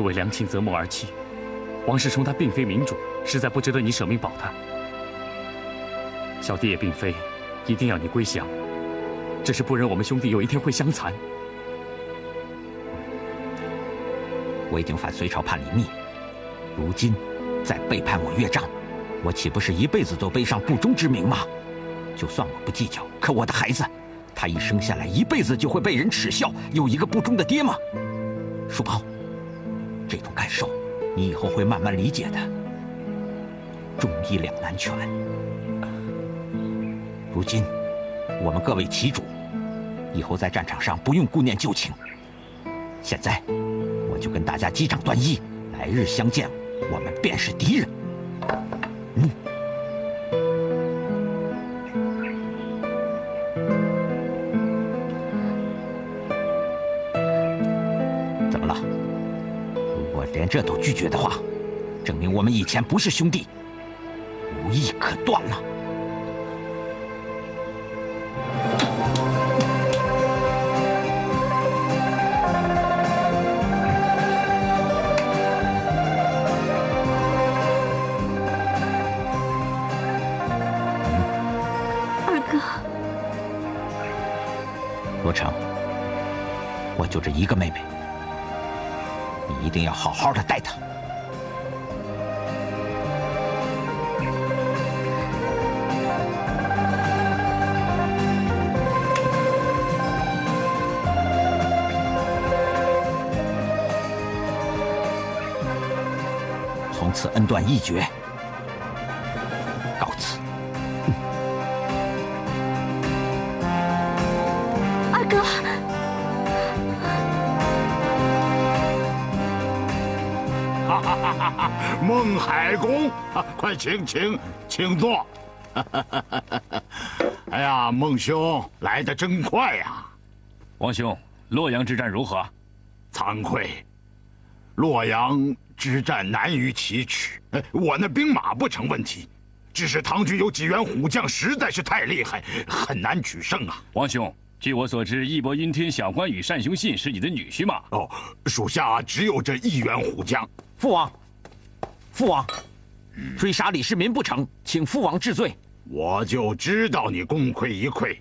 作为良禽择木而栖，王世充他并非明主，实在不值得你舍命保他。小弟也并非一定要你归降，只是不忍我们兄弟有一天会相残。我已经反隋朝叛李密，如今再背叛我岳丈，我岂不是一辈子都背上不忠之名吗？就算我不计较，可我的孩子，他一生下来一辈子就会被人耻笑，有一个不忠的爹吗？书包，这种感受，你以后会慢慢理解的。忠义两难全。如今，我们各为其主，以后在战场上不用顾念旧情。现在，我就跟大家击掌断义，来日相见，我们便是敌人。嗯。拒绝的话，证明我们以前不是兄弟，无义可断了。从此恩断义绝，告辞。二哥，哈哈哈哈哈！孟海公，啊快请请请坐。哎呀，孟兄来的真快呀！王兄，洛阳之战如何？惭愧，洛阳之战难于启齿。哎我那兵马不成问题，只是唐军有几员虎将实在是太厉害，很难取胜啊。王兄，据我所知，义薄云天小关羽单雄信是你的女婿吗？哦，属下只有这一员虎将。父王，父王，追杀李世民不成，请父王治罪。我就知道你功亏一篑，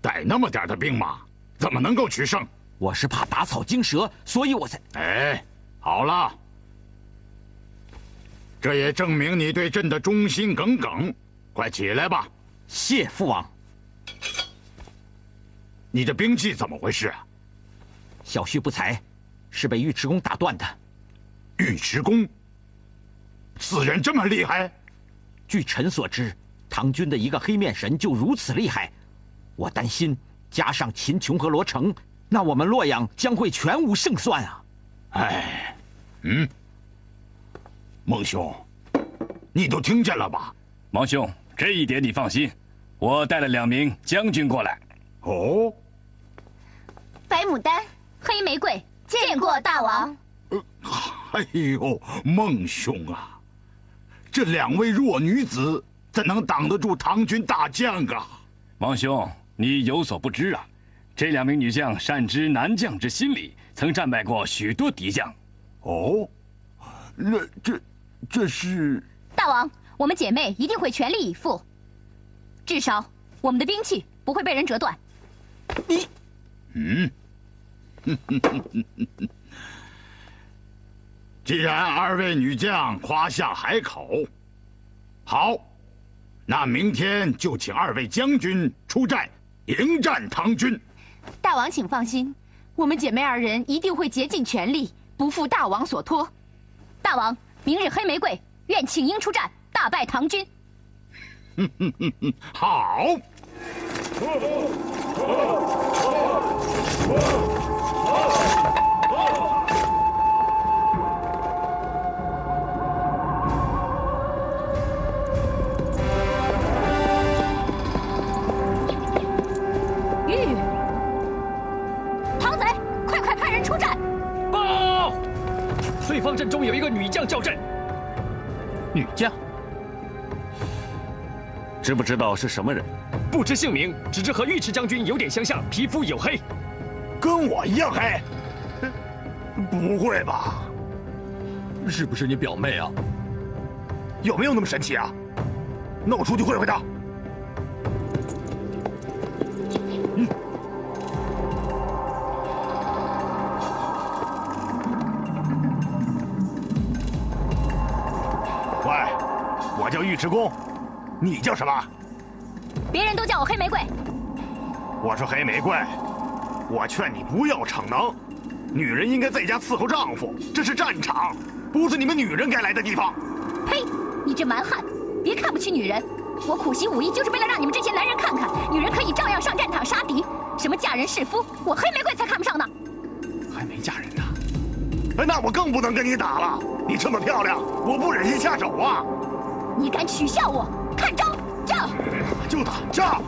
带那么点的兵马，怎么能够取胜？我是怕打草惊蛇，所以我才……哎，好了，这也证明你对朕的忠心耿耿。快起来吧！谢父王。你的兵器怎么回事啊？小婿不才，是被尉迟恭打断的。尉迟恭，此人这么厉害？据臣所知，唐军的一个黑面神就如此厉害，我担心加上秦琼和罗成，那我们洛阳将会全无胜算啊！哎，嗯，孟兄，你都听见了吧？王兄，这一点你放心，我带了两名将军过来。哦，白牡丹、黑玫瑰，见过大王。呃，哎呦，孟兄啊！这两位弱女子怎能挡得住唐军大将啊？王兄，你有所不知啊，这两名女将善知男将之心理，曾战败过许多敌将。哦，那这这是大王，我们姐妹一定会全力以赴，至少我们的兵器不会被人折断。你，嗯，既然二位女将夸下海口，好，那明天就请二位将军出战，迎战唐军。大王请放心，我们姐妹二人一定会竭尽全力，不负大王所托。大王，明日黑玫瑰愿请缨出战，大败唐军。好。玉，方阵中有一个女将叫阵。女将，知不知道是什么人？不知姓名，只知和尉迟将军有点相像，皮肤黝黑。跟我一样黑？不会吧？是不是你表妹啊？有没有那么神奇啊？那我出去会会他。尉迟恭，你叫什么？别人都叫我黑玫瑰。我说黑玫瑰，我劝你不要逞能，女人应该在家伺候丈夫，这是战场，不是你们女人该来的地方。呸！你这蛮汉，别看不起女人。我苦习武艺就是为了让你们这些男人看看，女人可以照样上战场杀敌。什么嫁人是夫，我黑玫瑰才看不上呢。还没嫁人呢，哎，那我更不能跟你打了。你这么漂亮，我不忍心下手啊。你敢取笑我？看招！战！就打仗！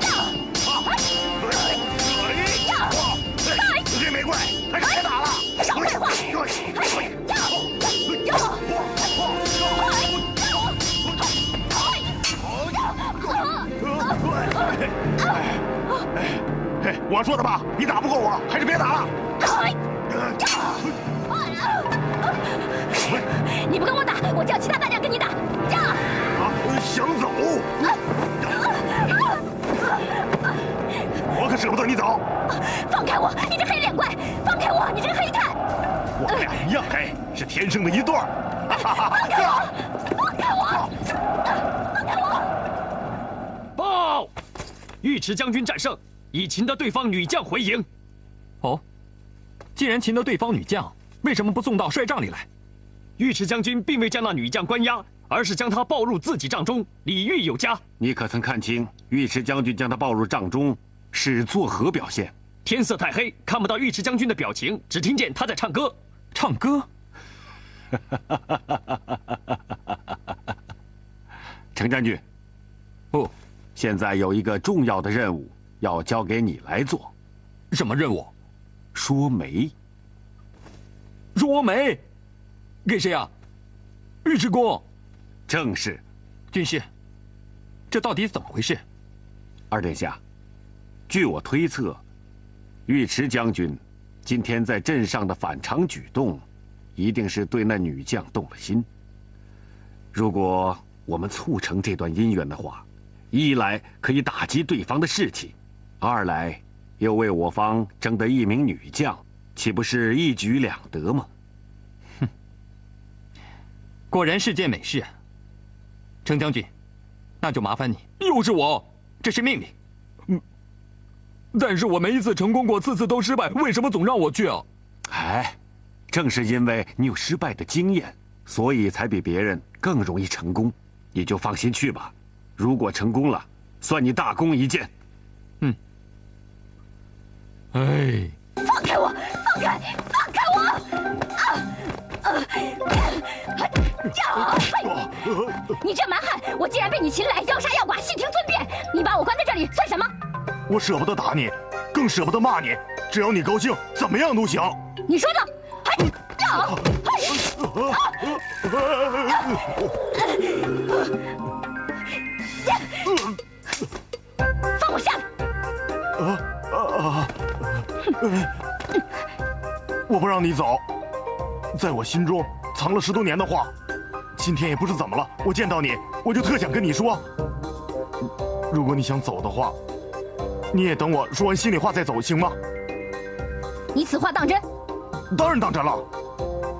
战！黑玫瑰，还是别打了！少废话！嘿，我说的吧，你打不过我，还是别打了。样黑，是天生的一对儿。放开我！放开我！放开我！报，尉迟将军战胜，已擒得对方女将回营。哦，既然擒得对方女将，为什么不送到帅帐里来？尉迟将军并未将那女将关押，而是将她抱入自己帐中，礼遇有加。你可曾看清尉迟将军将她抱入帐中是作何表现？天色太黑，看不到尉迟将军的表情，只听见他在唱歌。唱歌？程将军，不，现在有一个重要的任务要交给你来做。什么任务？说媒。说媒？给谁啊？尉迟恭。正是。军师，这到底怎么回事？二殿下，据我推测，尉迟将军今天在镇上的反常举动，一定是对那女将动了心。如果我们促成这段姻缘的话，一来可以打击对方的士气，二来又为我方争得一名女将，岂不是一举两得吗？哼 果然是件美事啊，程将军，那就麻烦你。又是我，这是命令。但是我没一次成功过，次次都失败，为什么总让我去啊？哎，正是因为你有失败的经验，所以才比别人更容易成功。你就放心去吧，如果成功了，算你大功一件。嗯。哎，放开我！放开！放开我！啊！啊！呀！你这蛮汉，我既然被你擒来，要杀要剐，悉听尊便。你把我关在这里算什么？我舍不得打你，更舍不得骂你。只要你高兴，怎么样都行。你说呢？哎呀！放我下来！啊啊啊！我不让你走，在我心中藏了十多年的话，今天也不知怎么了，我见到你，我就特想跟你说。如果你想走的话，你也等我说完心里话再走，行吗？你此话当真？当然当真了。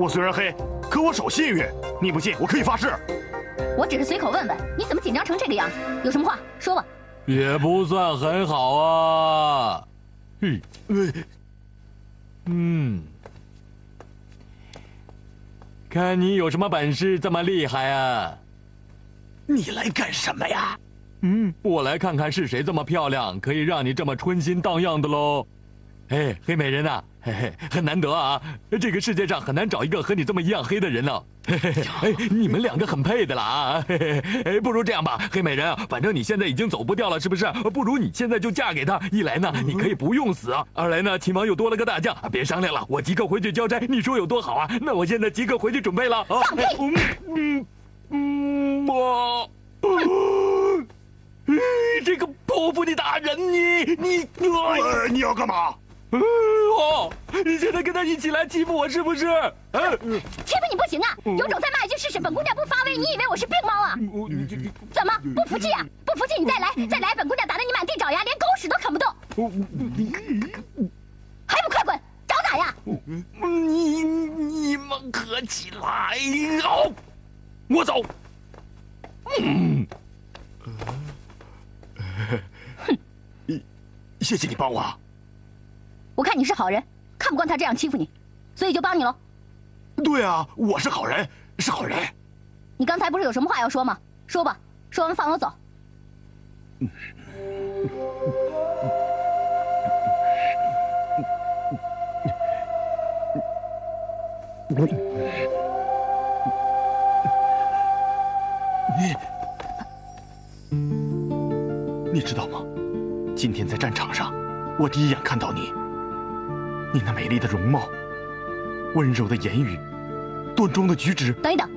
我虽然黑，可我守信誉。你不信，我可以发誓。我只是随口问问，你怎么紧张成这个样子？有什么话说吧。也不算很好啊。嗯，嗯，看你有什么本事这么厉害啊？你来干什么呀？嗯，我来看看是谁这么漂亮，可以让你这么春心荡漾的喽。哎，黑美人呐，嘿嘿，很难得啊！这个世界上很难找一个和你这么一样黑的人呢。嘿嘿，哎，你们两个很配的啦啊！嘿嘿，哎，不如这样吧，黑美人，反正你现在已经走不掉了，是不是？不如你现在就嫁给他。一来呢，你可以不用死；二来呢，秦王又多了个大将。别商量了，我即刻回去交差。你说有多好啊？那我现在即刻回去准备了。放屁！嗯嗯嗯，我。这个泼妇的大人，你你呃，你要干嘛？哦，你现在跟他一起来欺负我是不是？欺负你不行啊！有种再骂一句试试，本姑娘不发威。你以为我是病猫啊？怎么不服气啊？不服气你再来，再来！本姑娘打得你满地找牙，连狗屎都啃不动。还不快滚！找打呀！你你们合起来，好，我走。嗯。谢谢你帮我。我看你是好人，看不惯他这样欺负你，所以就帮你喽。对啊，我是好人，是好人。你刚才不是有什么话要说吗？说吧，说完放我走。你 知道吗？今天在战场上，我第一眼看到你，你那美丽的容貌、温柔的言语、端庄的举止。等一等，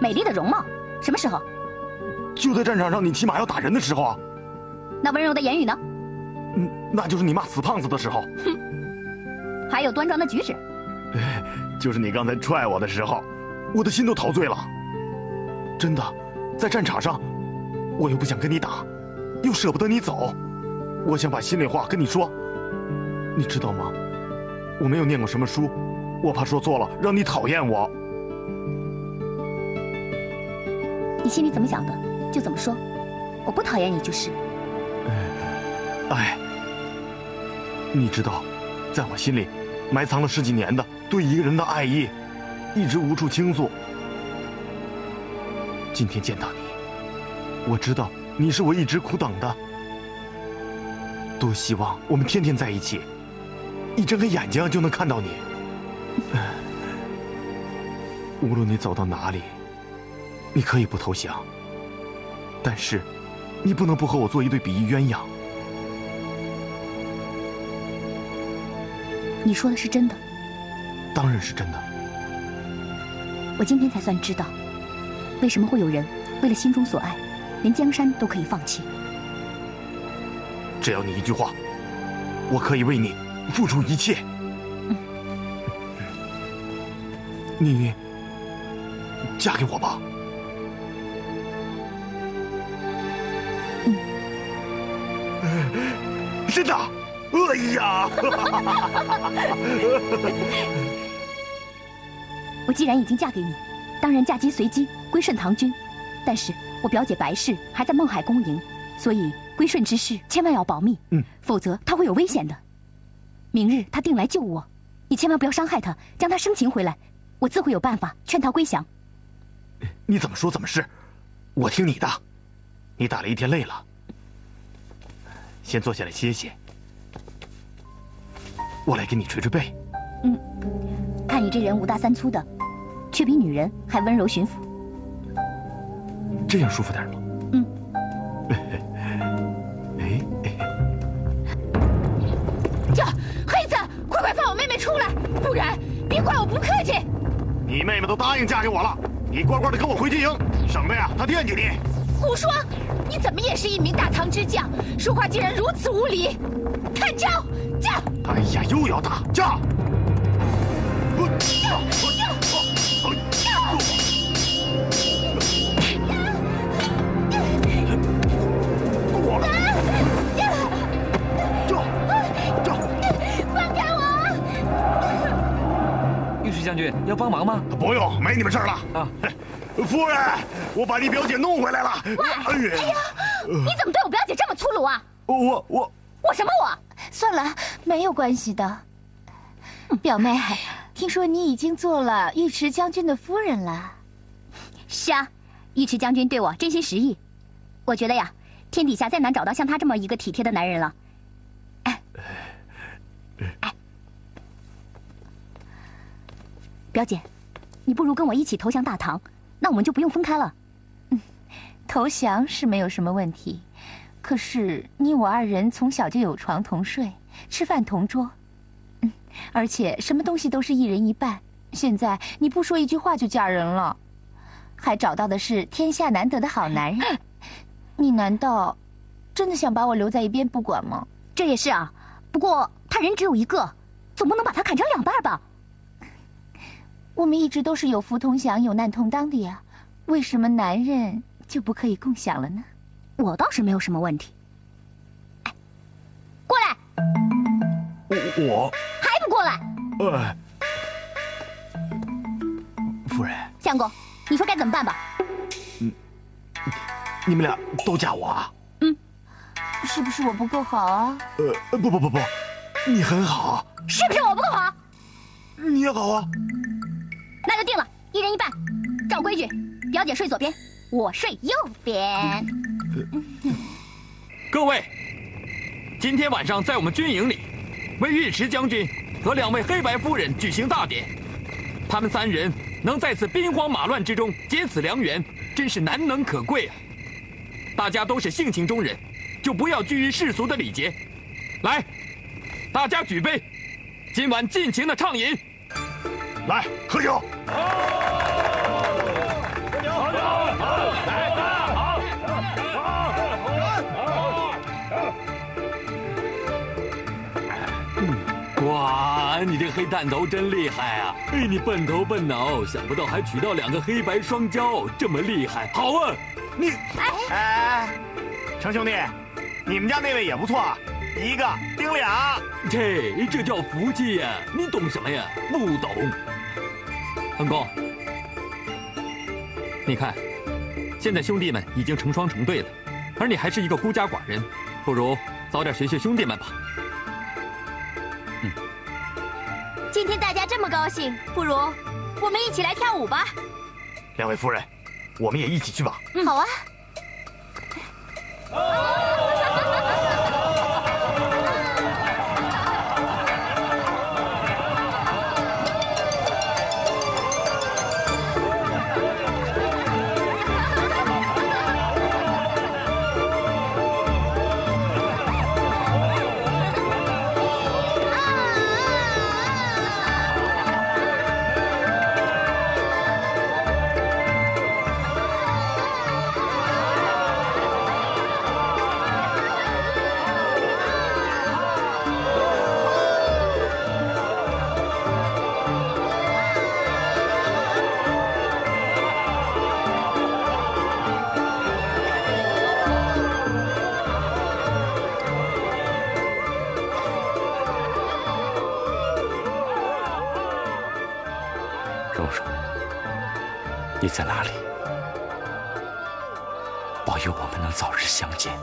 美丽的容貌，什么时候？就在战场上，你骑马要打人的时候啊。那温柔的言语呢？嗯，那就是你骂死胖子的时候。哼。还有端庄的举止。哎，就是你刚才踹我的时候，我的心都陶醉了。真的，在战场上，我又不想跟你打，又舍不得你走，我想把心里话跟你说。你知道吗？我没有念过什么书，我怕说错了让你讨厌我。你心里怎么想的，就怎么说，我不讨厌你就是。哎，你知道，在我心里，埋藏了十几年的对一个人的爱意，一直无处倾诉。今天见到你，我知道你是我一直苦等的。多希望我们天天在一起，一睁开眼睛就能看到你。无论你走到哪里，你可以不投降，但是你不能不和我做一对比翼鸳鸯。你说的是真的？当然是真的。我今天才算知道。为什么会有人为了心中所爱，连江山都可以放弃？只要你一句话，我可以为你付出一切。嗯 你嫁给我吧。真的？哎呀！我既然已经嫁给你，当然嫁鸡随鸡，归顺唐军。但是我表姐白氏还在孟海公营，所以归顺之事千万要保密，嗯，否则她会有危险的。明日她定来救我，你千万不要伤害她，将她生擒回来，我自会有办法劝她归降。你怎么说怎么是，我听你的。你打了一天累了，先坐下来歇歇。我来给你捶捶背。嗯，看你这人五大三粗的，却比女人还温柔驯服。这样舒服点吗？嗯。哎 哎，叫黑子，快快放我妹妹出来，不然别怪我不客气。你妹妹都答应嫁给我了，你乖乖的跟我回军营，省得呀她惦记你。胡说！你怎么也是一名大唐之将，说话竟然如此无礼！看招！叫！哎呀，又要打架！要帮忙吗？不用，没你们事儿了。啊，夫人，我把你表姐弄回来了。喂，哎呀，你怎么对我表姐这么粗鲁啊？我我我什么我？算了，没有关系的。表妹，听说你已经做了尉迟将军的夫人了。是啊，尉迟将军对我真心实意。我觉得呀，天底下再难找到像他这么一个体贴的男人了。表姐，你不如跟我一起投降大唐，那我们就不用分开了。嗯，投降是没有什么问题，可是你我二人从小就有床同睡，吃饭同桌，嗯，而且什么东西都是一人一半。现在你不说一句话就嫁人了，还找到的是天下难得的好男人，你难道真的想把我留在一边不管吗？这也是啊，不过他人只有一个，总不能把他砍成两半吧？我们一直都是有福同享、有难同当的呀，为什么男人就不可以共享了呢？我倒是没有什么问题。哎，过来！我还不过来？呃，夫人，相公，你说该怎么办吧？嗯你们俩都嫁我啊？嗯，是不是我不够好啊？呃，不不不不，你很好。是不是我不够好？你也好啊。那就定了，一人一半。照规矩，表姐睡左边，我睡右边。各位，今天晚上在我们军营里，为尉迟将军和两位黑白夫人举行大典。他们三人能在此兵荒马乱之中结此良缘，真是难能可贵啊！大家都是性情中人，就不要拘于世俗的礼节。来，大家举杯，今晚尽情的畅饮。来，喝酒。哇，你这黑弹头真厉害啊！哎，你笨头笨脑，想不到还娶到两个黑白双骄，这么厉害，好啊！你，哎，程兄弟，你们家那位也不错，一个顶俩。这这叫福气呀！你懂什么呀？不懂。恩公，你看，现在兄弟们已经成双成对了，而你还是一个孤家寡人，不如早点学学兄弟们吧。嗯今天大家这么高兴，不如我们一起来跳舞吧。两位夫人，我们也一起去吧。嗯，好啊。你在哪里？保佑我们能早日相见。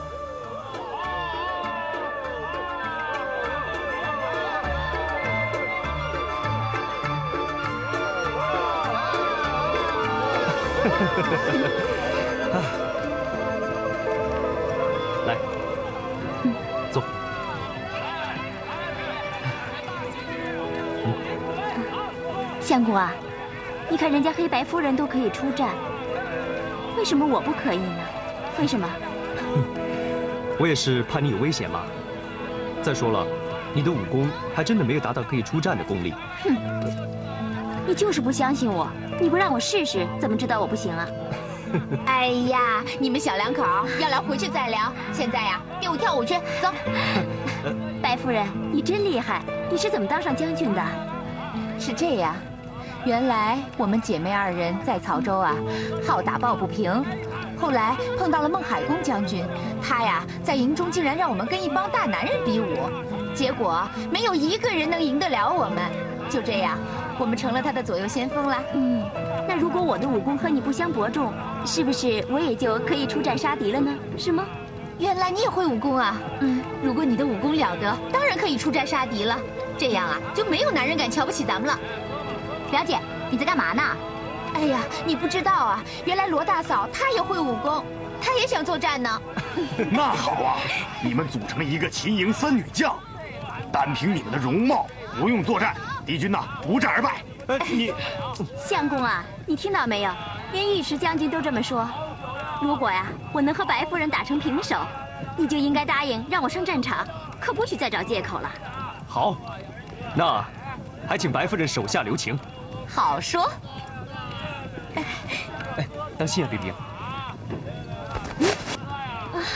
来，坐。相公啊，你看人家黑白夫人都可以出战，为什么我不可以呢？为什么？我也是怕你有危险嘛。再说了，你的武功还真的没有达到可以出战的功力。哼，你就是不相信我，你不让我试试，怎么知道我不行啊？哎呀，你们小两口要聊回去再聊，现在呀，给我跳舞去，走。白夫人，你真厉害，你是怎么当上将军的？是这样，原来我们姐妹二人在曹州啊，好打抱不平。后来碰到了孟海公将军，他呀在营中竟然让我们跟一帮大男人比武，结果没有一个人能赢得了我们。就这样，我们成了他的左右先锋了。嗯，那如果我的武功和你不相伯仲，是不是我也就可以出战杀敌了呢？是吗？原来你也会武功啊！嗯，如果你的武功了得，当然可以出战杀敌了。这样啊，就没有男人敢瞧不起咱们了。表姐，你在干嘛呢？哎呀，你不知道啊，原来罗大嫂她也会武功，她也想作战呢。那好啊，你们组成一个秦营三女将，单凭你们的容貌，不用作战，敌军呐不战而败。哎，你，相公啊，你听到没有？连尉迟将军都这么说。如果呀，我能和白夫人打成平手，你就应该答应让我上战场，可不许再找借口了。好，那还请白夫人手下留情。好说。哎，当心啊，冰冰！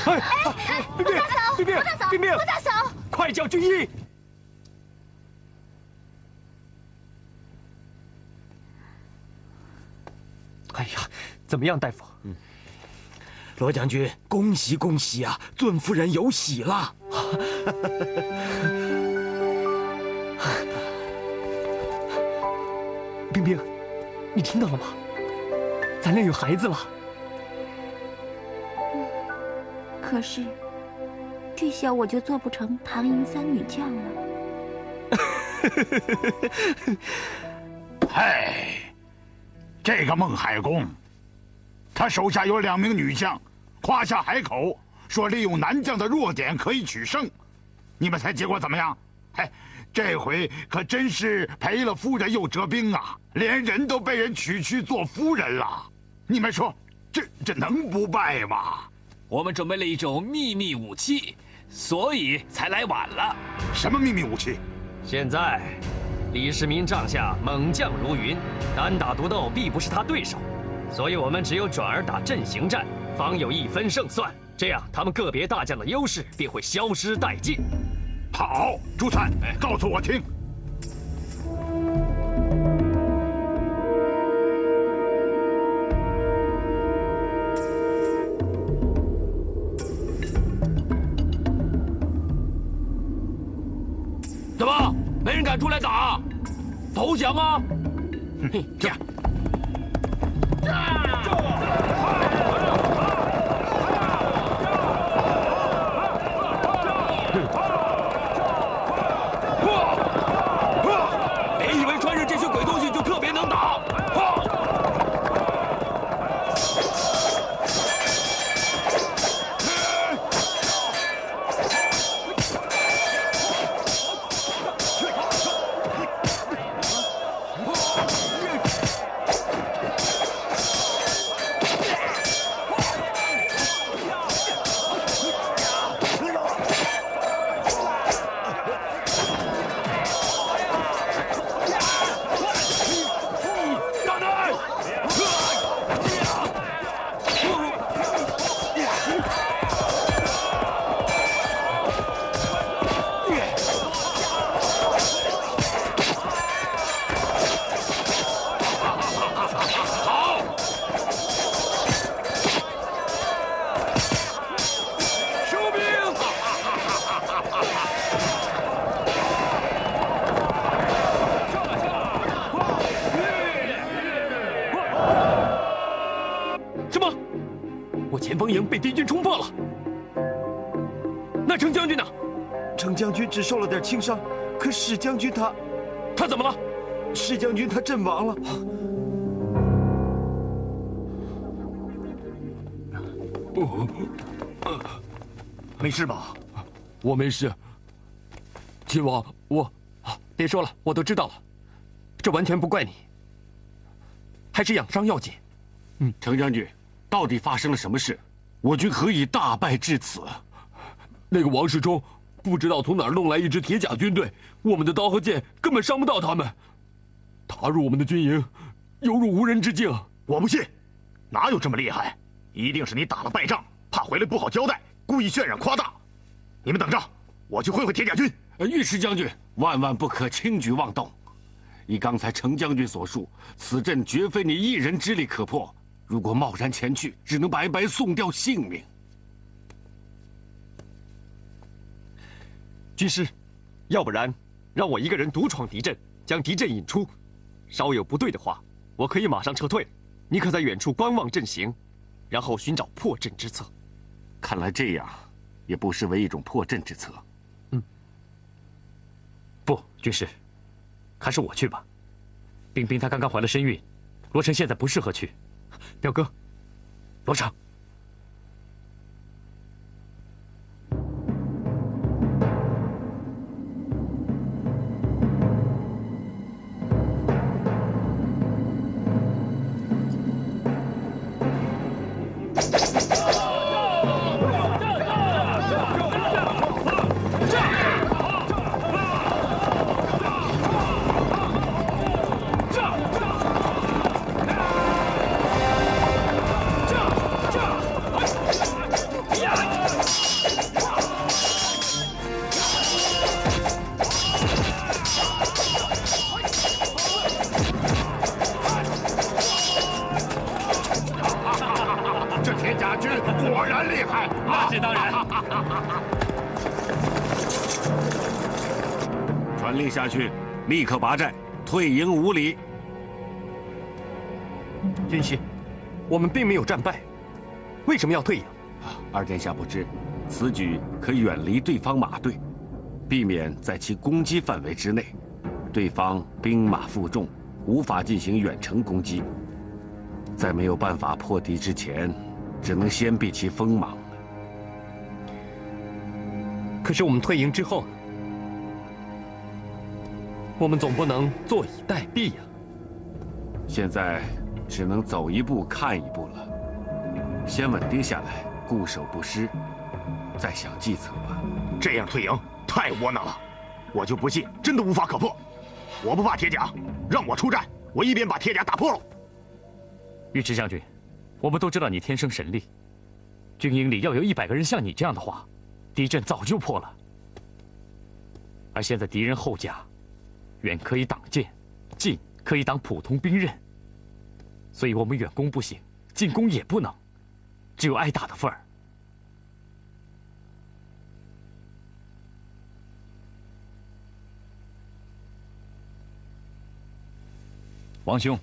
哎哎，冰冰，冰冰，冰冰，罗大嫂，快叫军医！哎呀，怎么样，大夫？嗯，罗将军，恭喜恭喜啊！尊夫人有喜了。冰冰，你听到了吗？咱俩有孩子了。可是，这下我就做不成唐营三女将了。嗨，这个孟海公，他手下有两名女将，夸下海口，说利用男将的弱点可以取胜。你们猜结果怎么样？嘿，这回可真是赔了夫人又折兵啊！连人都被人娶去做夫人了。你们说，这这能不败吗？我们准备了一种秘密武器，所以才来晚了。什么秘密武器？现在，李世民帐下猛将如云，单打独斗必不是他对手，所以我们只有转而打阵型战，方有一分胜算。这样，他们个别大将的优势便会消失殆尽。好，朱灿，告诉我听。怎么没人敢出来打？投降啊！嘿，这样。点轻伤，可史将军他，他怎么了？史将军他阵亡了。没事吧？我没事。秦王，我，别说了，我都知道了。这完全不怪你，还是养伤要紧。嗯，程将军，到底发生了什么事？我军何以大败至此？那个王世充不知道从哪儿弄来一支铁甲军队，我们的刀和剑根本伤不到他们。踏入我们的军营，犹如无人之境。我不信，哪有这么厉害？一定是你打了败仗，怕回来不好交代，故意渲染夸大。你们等着，我去会会铁甲军。尉迟将军，万万不可轻举妄动。依刚才程将军所述，此阵绝非你一人之力可破。如果贸然前去，只能白白送掉性命。军师，要不然让我一个人独闯敌阵，将敌阵引出。稍有不对的话，我可以马上撤退。你可在远处观望阵型，然后寻找破阵之策。看来这样，也不失为一种破阵之策。嗯。不，军师，还是我去吧。冰冰她刚刚怀了身孕，罗成现在不适合去。表哥，罗成。立刻拔寨，退营五里。军师，我们并没有战败，为什么要退营？二殿下不知，此举可远离对方马队，避免在其攻击范围之内，对方兵马负重，无法进行远程攻击。在没有办法破敌之前，只能先避其锋芒。可是我们退营之后，我们总不能坐以待毙呀。现在只能走一步看一步了，先稳定下来，固守不失，再想计策吧。这样退营太窝囊了，我就不信真的无法可破。我不怕铁甲，让我出战，我一边把铁甲打破了。尉迟将军，我们都知道你天生神力，军营里要有一百个人像你这样的话，敌阵早就破了。而现在敌人后甲，远可以挡箭，近可以挡普通兵刃，所以我们远攻不行，进攻也不能，只有挨打的份儿。王兄。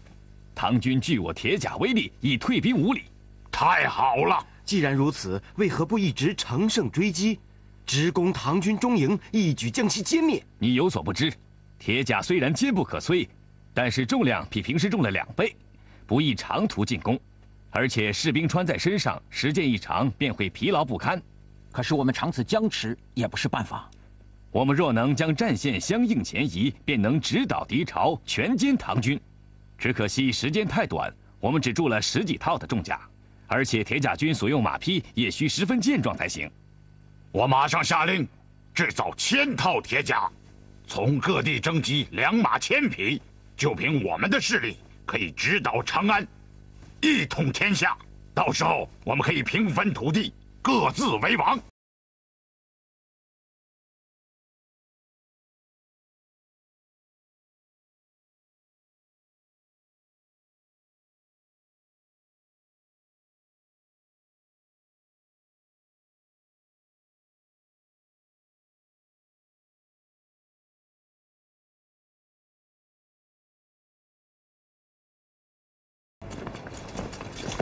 唐军据我铁甲威力，已退兵五里，太好了！既然如此，为何不一直乘胜追击，直攻唐军中营，一举将其歼灭？你有所不知，铁甲虽然坚不可摧，但是重量比平时重了两倍，不易长途进攻，而且士兵穿在身上，时间一长便会疲劳不堪。可是我们长此僵持也不是办法。我们若能将战线相应前移，便能直捣敌巢，全歼唐军。只可惜时间太短，我们只铸了十几套的重甲，而且铁甲军所用马匹也需十分健壮才行。我马上下令，制造千套铁甲，从各地征集良马千匹，就凭我们的势力，可以直捣长安，一统天下。到时候我们可以平分土地，各自为王。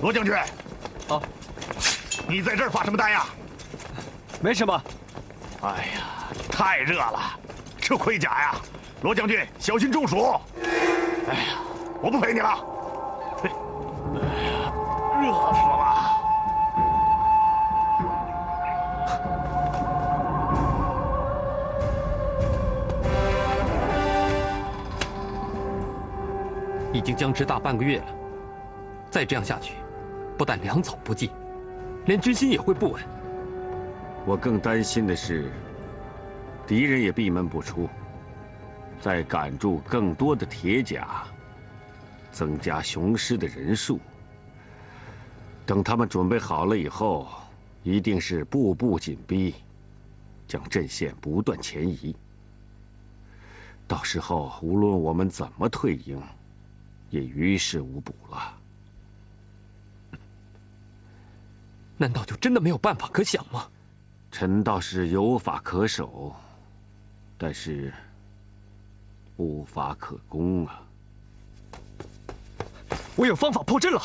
罗将军，啊，你在这儿发什么呆呀？没什么。哎呀，太热了，这盔甲呀，罗将军小心中暑。哎呀，我不陪你了。哎呀，热死了。已经僵持大半个月了，再这样下去，不但粮草不济，连军心也会不稳。我更担心的是，敌人也闭门不出，再赶住更多的铁甲，增加雄师的人数。等他们准备好了以后，一定是步步紧逼，将阵线不断前移。到时候无论我们怎么退营，也于事无补了。难道就真的没有办法可想吗？臣倒是有法可守，但是无法可攻啊！我有方法破阵了。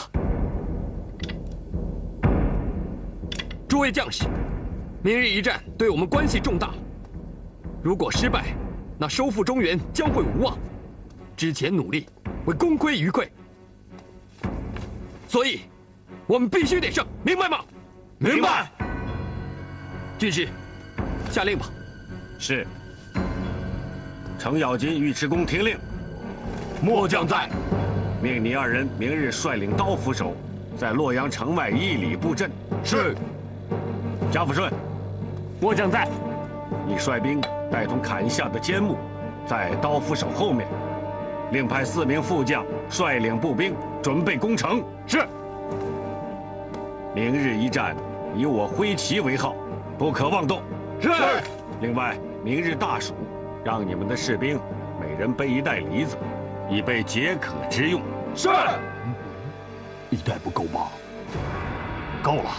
诸位将士，明日一战对我们关系重大，如果失败，那收复中原将会无望。之前努力会功亏一篑，所以，我们必须得胜，明白吗？明白。军师，下令吧。是。程咬金、尉迟恭听令。末将在。命你二人明日率领刀斧手，在洛阳城外一里布阵。是。贾抚顺，末将在。你率兵带同砍下的尖木，在刀斧手后面。另派四名副将率领步兵准备攻城。是。明日一战，以我挥旗为号。不可妄动。是。另外，明日大暑，让你们的士兵每人背一袋梨子，以备解渴之用。是。一袋不够吗？够了。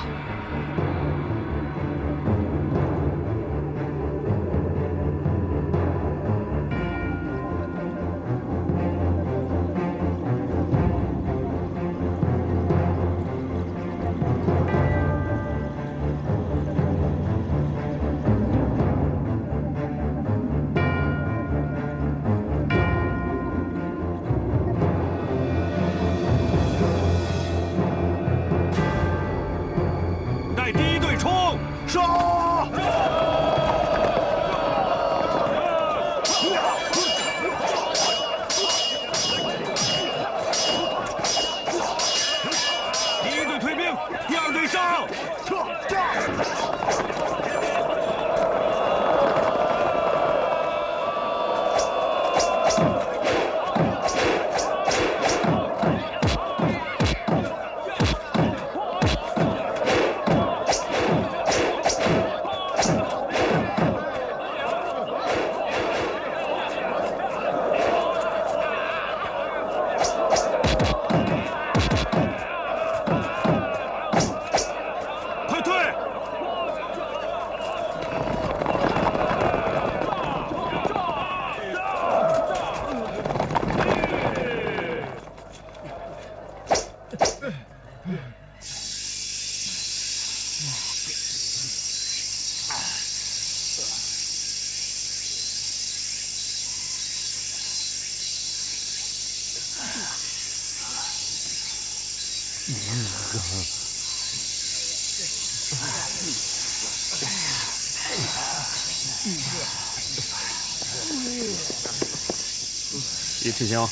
李师兄，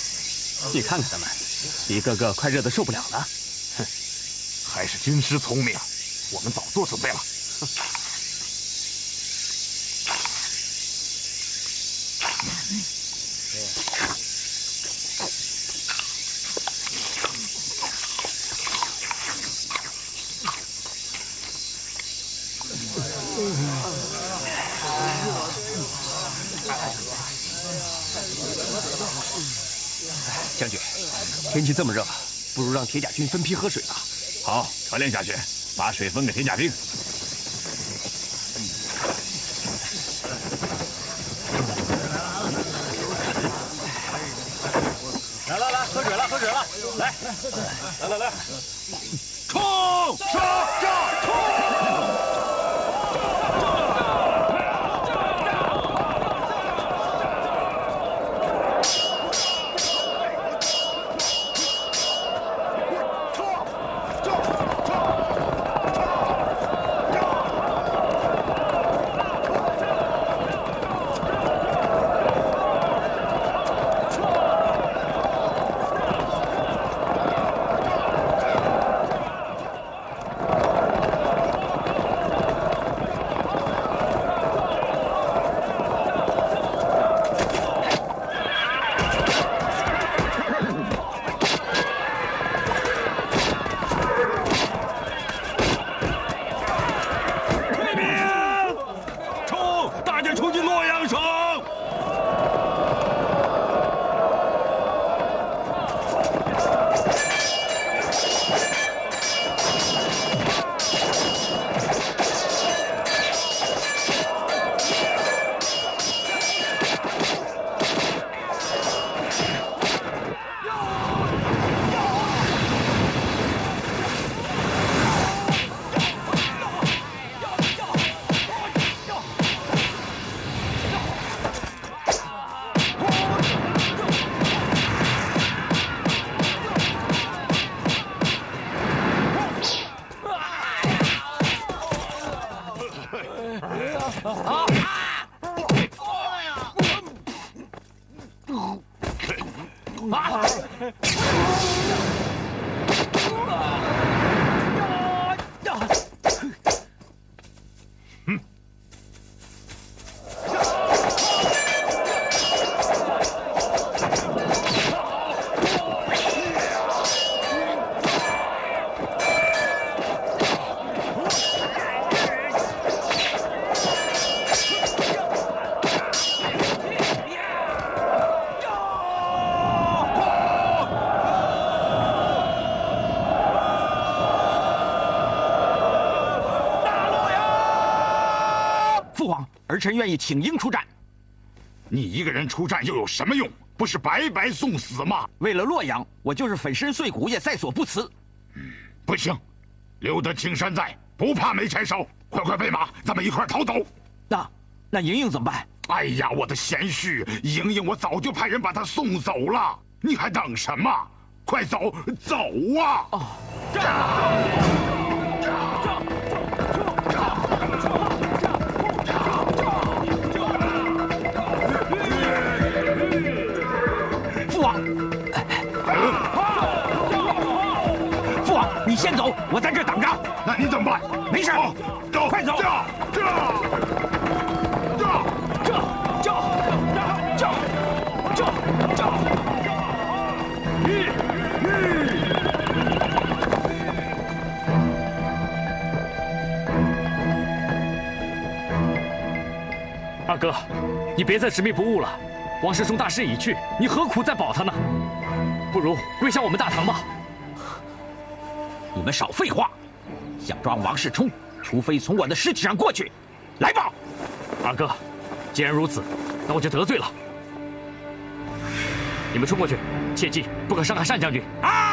你看看他们，一个个快热得受不了了。哼，还是军师聪明，我们早做准备了。将军，天气这么热，不如让铁甲军分批喝水吧。好，传令下去，把水分给铁甲兵。来来来，喝水了，喝水了，来，来来来，冲！臣愿意请缨出战。你一个人出战又有什么用？不是白白送死吗？为了洛阳，我就是粉身碎骨也在所不辞。不行，留得青山在，不怕没柴烧。快快备马，咱们一块逃走。那那莹莹怎么办？哎呀，我的贤婿，莹莹，我早就派人把她送走了，你还等什么？快走，走啊！我在这等着。那你怎么办？没事，走，快走！叫！叫！叫！叫！叫！叫！叫！叫！叫！二哥，你别再执迷不悟了。王世充大势已去，你何苦再保他呢？不如归降我们大唐吧。你们少废话，想抓王世充，除非从我的尸体上过去。来吧，二哥，既然如此，那我就得罪了。你们冲过去，切记不可伤害单将军。哥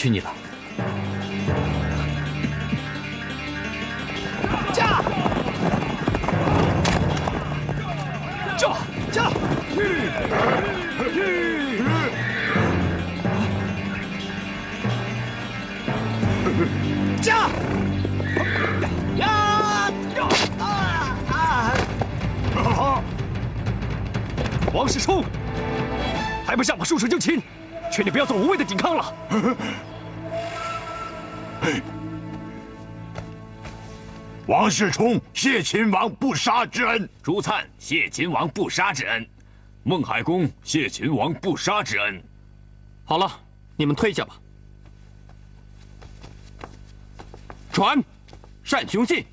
屈你了。驾！驾！驾！驾！呀！啊啊！王世充，还不上马束手就擒！劝你不要做无谓的抵抗了。王世充谢秦王不杀之恩，朱灿谢秦王不杀之恩，孟海公谢秦王不杀之恩。好了，你们退下吧。传，单雄信。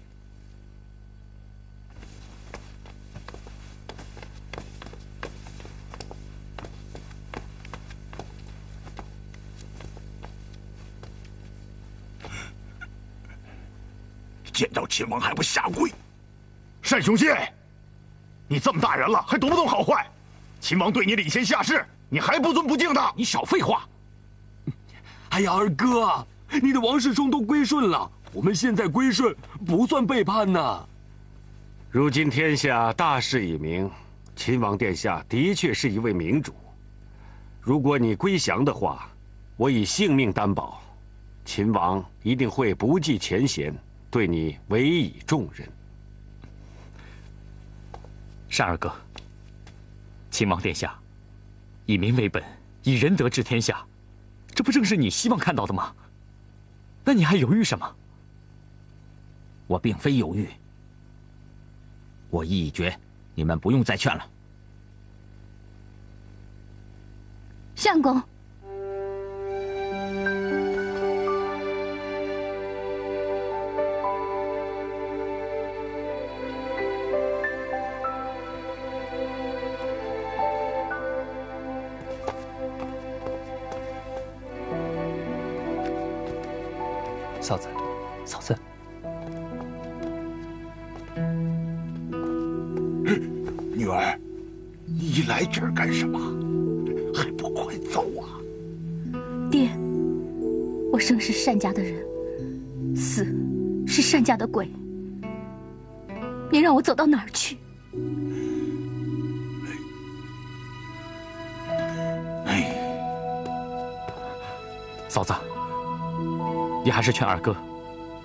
见到秦王还不下跪？单雄信，你这么大人了，还懂不懂好坏？秦王对你礼贤下士，你还不尊不敬的？你少废话！哎呀，二哥，你的王世充都归顺了，我们现在归顺不算背叛呐。如今天下大势已明，秦王殿下的确是一位明主。如果你归降的话，我以性命担保，秦王一定会不计前嫌，对你委以重任。善二哥，秦王殿下，以民为本，以仁德治天下，这不正是你希望看到的吗？那你还犹豫什么？我并非犹豫，我意已决，你们不用再劝了。相公。嫂子，女儿，你来这儿干什么？还不快走啊！爹，我生是单家的人，死是单家的鬼。您让我走到哪儿去？嫂子，你还是劝二哥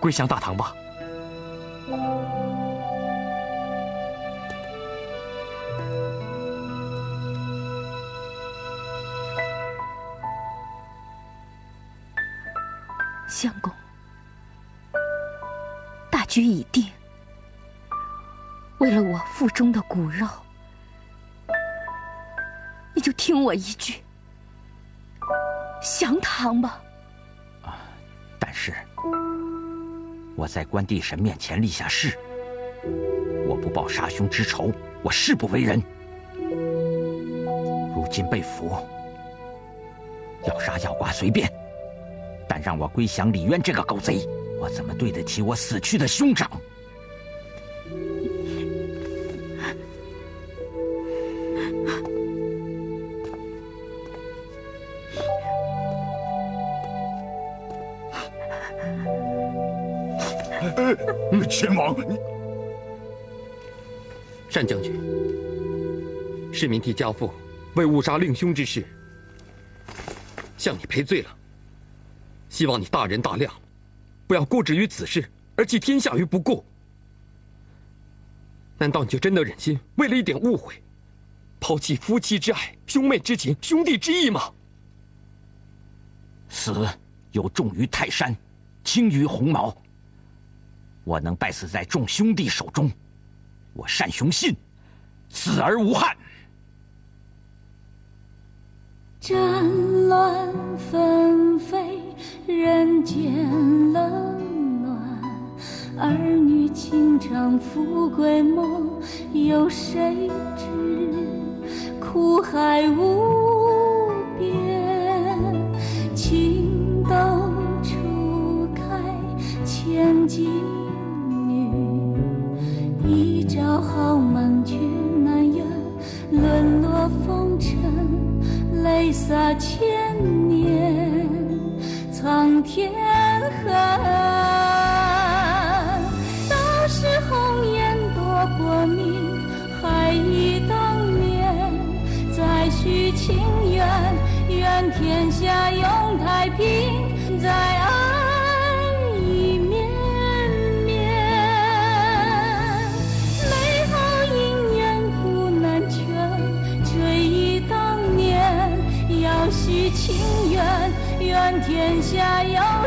归降大唐吧。相公，大局已定。为了我腹中的骨肉，你就听我一句，降唐吧。但是我在关帝神面前立下誓，我不报杀兄之仇，我誓不为人。如今被俘，要杀要剐随便，但让我归降李渊这个狗贼，我怎么对得起我死去的兄长？秦王，你单将军，市民替家父为误杀令兄之事向你赔罪了。希望你大人大量，不要固执于此事而弃天下于不顾。难道你就真的忍心为了一点误会，抛弃夫妻之爱、兄妹之情、兄弟之义吗？死有重于泰山，轻于鸿毛。我能败死在众兄弟手中，我单雄信死而无憾。战乱纷飞，人间冷暖，儿女情长，富贵梦，有谁知？苦海无家用太平，再爱一面面，美好姻缘苦难全。追忆当年，要许情愿，愿天下有。